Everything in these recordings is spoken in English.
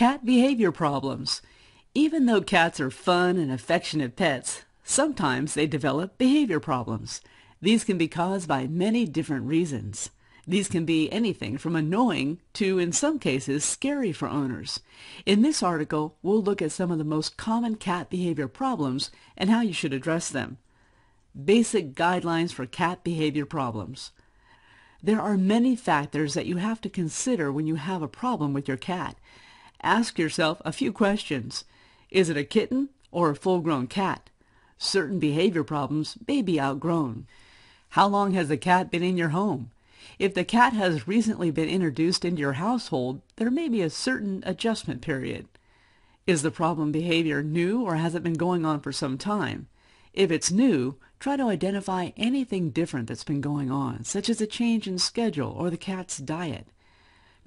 Cat behavior problems. Even though cats are fun and affectionate pets, sometimes they develop behavior problems. These can be caused by many different reasons. These can be anything from annoying to, in some cases, scary for owners. In this article, we'll look at some of the most common cat behavior problems and how you should address them. Basic guidelines for cat behavior problems. There are many factors that you have to consider when you have a problem with your cat. Ask yourself a few questions. Is it a kitten or a full-grown cat? Certain behavior problems may be outgrown. How long has the cat been in your home? If the cat has recently been introduced into your household, there may be a certain adjustment period. Is the problem behavior new or has it been going on for some time? If it's new, try to identify anything different that's been going on, such as a change in schedule or the cat's diet.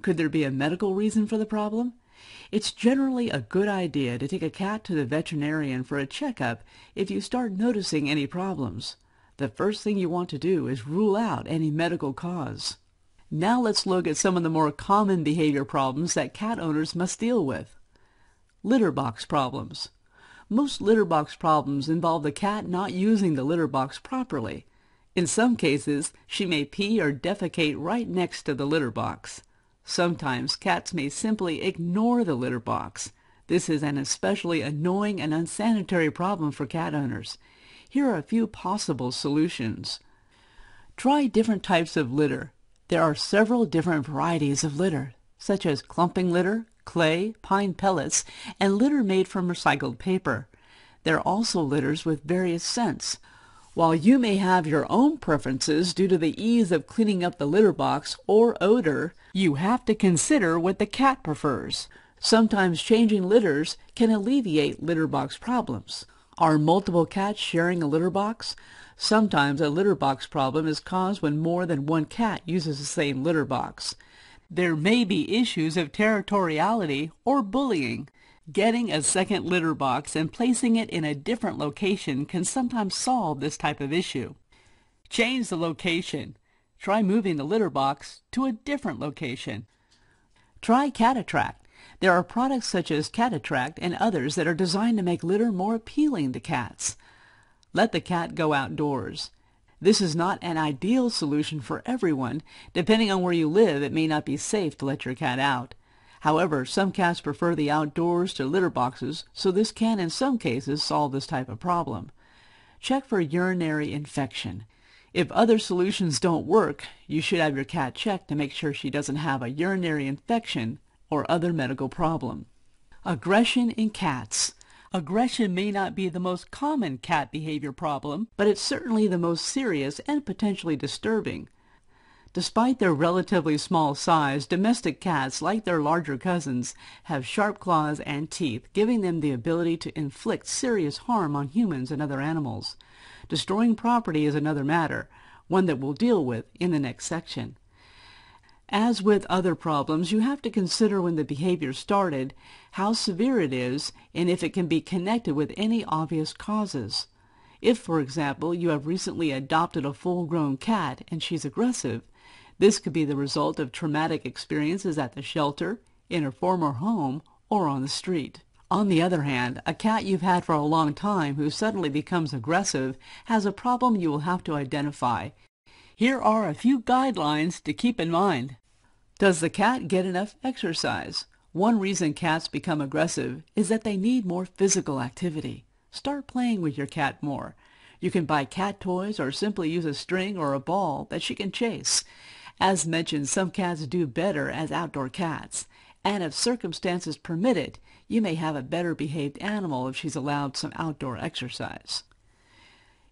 Could there be a medical reason for the problem? It's generally a good idea to take a cat to the veterinarian for a checkup if you start noticing any problems. The first thing you want to do is rule out any medical cause. Now let's look at some of the more common behavior problems that cat owners must deal with. Litter box problems. Most litter box problems involve the cat not using the litter box properly. In some cases, she may pee or defecate right next to the litter box. Sometimes cats may simply ignore the litter box. This is an especially annoying and unsanitary problem for cat owners. Here are a few possible solutions. Try different types of litter. There are several different varieties of litter, such as clumping litter, clay, pine pellets, and litter made from recycled paper. There are also litters with various scents. While you may have your own preferences due to the ease of cleaning up the litter box or odor, you have to consider what the cat prefers. Sometimes changing litters can alleviate litter box problems. Are multiple cats sharing a litter box? Sometimes a litter box problem is caused when more than one cat uses the same litter box. There may be issues of territoriality or bullying. Getting a second litter box and placing it in a different location can sometimes solve this type of issue. Change the location. Try moving the litter box to a different location. Try Cat Attract. There are products such as Cat Attract and others that are designed to make litter more appealing to cats. Let the cat go outdoors. This is not an ideal solution for everyone. Depending on where you live, it may not be safe to let your cat out. However, some cats prefer the outdoors to litter boxes, so this can in some cases solve this type of problem. Check for urinary infection. If other solutions don't work, you should have your cat checked to make sure she doesn't have a urinary infection or other medical problem. Aggression in cats. Aggression may not be the most common cat behavior problem, but it's certainly the most serious and potentially disturbing. Despite their relatively small size, domestic cats, like their larger cousins, have sharp claws and teeth, giving them the ability to inflict serious harm on humans and other animals. Destroying property is another matter, one that we'll deal with in the next section. As with other problems, you have to consider when the behavior started, how severe it is, and if it can be connected with any obvious causes. If, for example, you have recently adopted a full-grown cat and she's aggressive, this could be the result of traumatic experiences at the shelter, in her former home, or on the street. On the other hand, a cat you've had for a long time who suddenly becomes aggressive has a problem you will have to identify. Here are a few guidelines to keep in mind. Does the cat get enough exercise? One reason cats become aggressive is that they need more physical activity. Start playing with your cat more. You can buy cat toys or simply use a string or a ball that she can chase. As mentioned, some cats do better as outdoor cats, and if circumstances permit it, you may have a better behaved animal if she's allowed some outdoor exercise.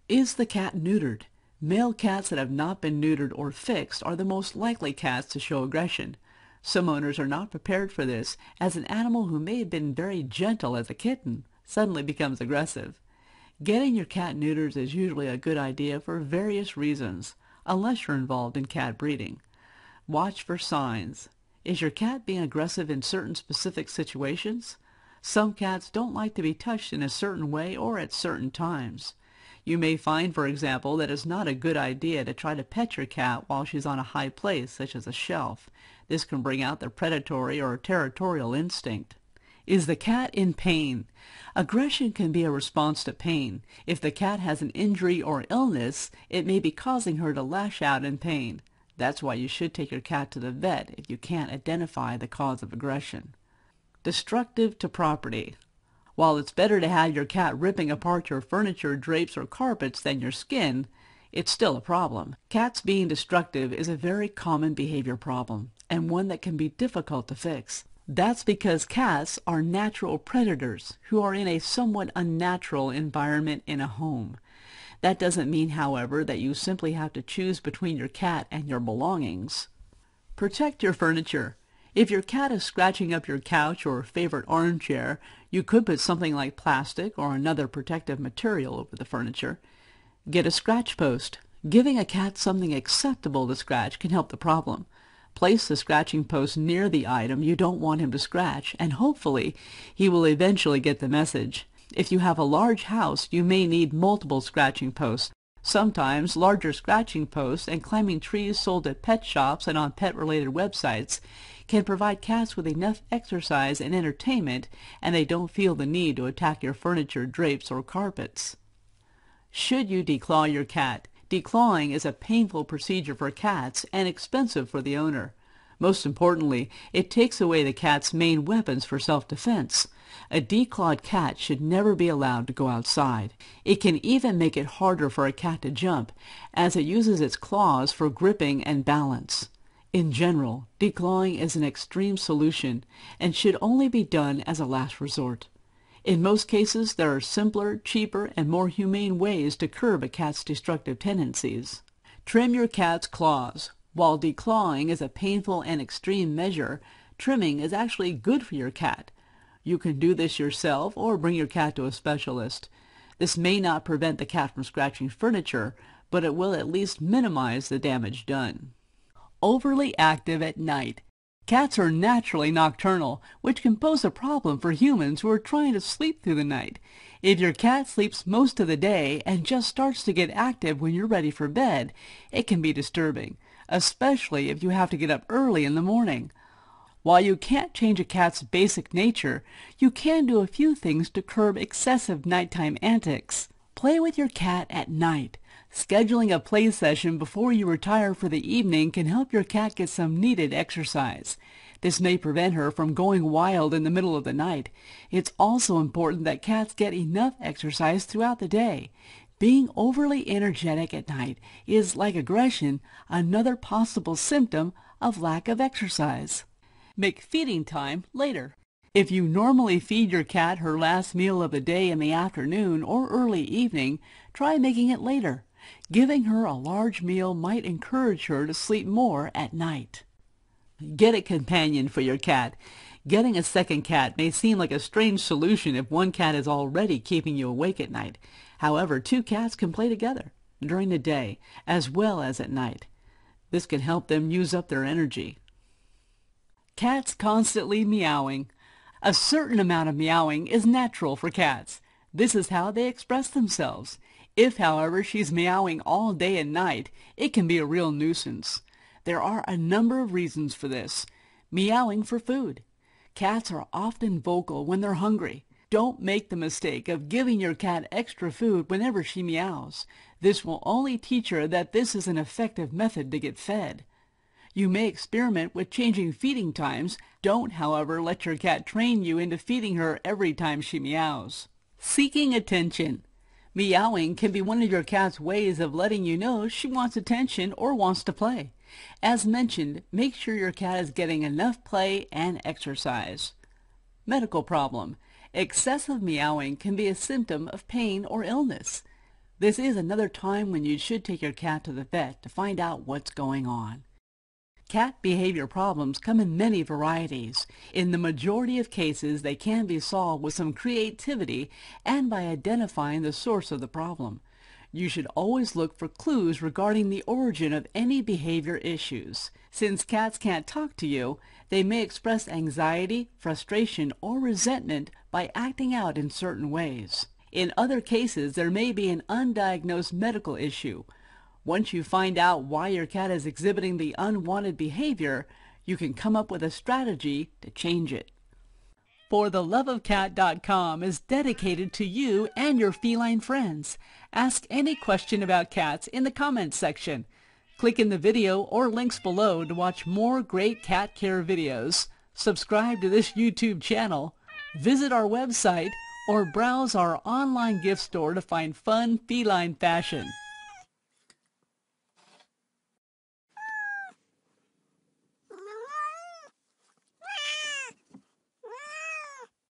Is the cat neutered? Male cats that have not been neutered or fixed are the most likely cats to show aggression. Some owners are not prepared for this, as an animal who may have been very gentle as a kitten suddenly becomes aggressive. Getting your cat neutered is usually a good idea for various reasons, unless you're involved in cat breeding. Watch for signs. Is your cat being aggressive in certain specific situations? Some cats don't like to be touched in a certain way or at certain times. You may find, for example, that it's not a good idea to try to pet your cat while she's on a high place, such as a shelf. This can bring out the predatory or territorial instinct. Is the cat in pain? Aggression can be a response to pain. If the cat has an injury or illness, it may be causing her to lash out in pain. That's why you should take your cat to the vet if you can't identify the cause of aggression. Destructive to property. While it's better to have your cat ripping apart your furniture, drapes, or carpets than your skin, it's still a problem. Cats being destructive is a very common behavior problem, and one that can be difficult to fix. That's because cats are natural predators who are in a somewhat unnatural environment in a home. That doesn't mean, however, that you simply have to choose between your cat and your belongings. Protect your furniture. If your cat is scratching up your couch or favorite armchair, you could put something like plastic or another protective material over the furniture. Get a scratch post. Giving a cat something acceptable to scratch can help the problem. Place the scratching post near the item you don't want him to scratch, and hopefully he will eventually get the message. If you have a large house, you may need multiple scratching posts. Sometimes larger scratching posts and climbing trees sold at pet shops and on pet-related websites can provide cats with enough exercise and entertainment and they don't feel the need to attack your furniture, drapes, or carpets. Should you declaw your cat? Declawing is a painful procedure for cats and expensive for the owner. Most importantly, it takes away the cat's main weapons for self-defense. A declawed cat should never be allowed to go outside. It can even make it harder for a cat to jump, as it uses its claws for gripping and balance. In general, declawing is an extreme solution and should only be done as a last resort. In most cases, there are simpler, cheaper, and more humane ways to curb a cat's destructive tendencies. Trim your cat's claws. While declawing is a painful and extreme measure, trimming is actually good for your cat. You can do this yourself or bring your cat to a specialist. This may not prevent the cat from scratching furniture, but it will at least minimize the damage done overly active at night. Cats are naturally nocturnal, which can pose a problem for humans who are trying to sleep through the night. If your cat sleeps most of the day and just starts to get active when you're ready for bed, it can be disturbing, especially if you have to get up early in the morning. While you can't change a cat's basic nature, you can do a few things to curb excessive nighttime antics. Play with your cat at night. Scheduling a play session before you retire for the evening can help your cat get some needed exercise. This may prevent her from going wild in the middle of the night. It's also important that cats get enough exercise throughout the day. Being overly energetic at night is, like aggression, another possible symptom of lack of exercise. Make feeding time later. If you normally feed your cat her last meal of the day in the afternoon or early evening, try making it later. Giving her a large meal might encourage her to sleep more at night. Get a companion for your cat. Getting a second cat may seem like a strange solution if one cat is already keeping you awake at night. However, two cats can play together during the day as well as at night. This can help them use up their energy. Cats constantly meowing. A certain amount of meowing is natural for cats. This is how they express themselves. If, however, she's meowing all day and night, it can be a real nuisance. There are a number of reasons for this. Meowing for food. Cats are often vocal when they're hungry. Don't make the mistake of giving your cat extra food whenever she meows. This will only teach her that this is an effective method to get fed. You may experiment with changing feeding times. Don't, however, let your cat train you into feeding her every time she meows. Seeking attention. Meowing can be one of your cat's ways of letting you know she wants attention or wants to play. As mentioned, make sure your cat is getting enough play and exercise. Medical problem. Excessive meowing can be a symptom of pain or illness. This is another time when you should take your cat to the vet to find out what's going on. Cat behavior problems come in many varieties. In the majority of cases, they can be solved with some creativity and by identifying the source of the problem. You should always look for clues regarding the origin of any behavior issues. Since cats can't talk to you, they may express anxiety, frustration, or resentment by acting out in certain ways. In other cases, there may be an undiagnosed medical issue, once you find out why your cat is exhibiting the unwanted behavior, you can come up with a strategy to change it. ForTheLoveOfCat.com is dedicated to you and your feline friends. Ask any question about cats in the comments section. Click in the video or links below to watch more great cat care videos. Subscribe to this YouTube channel. Visit our website or browse our online gift store to find fun feline fashion.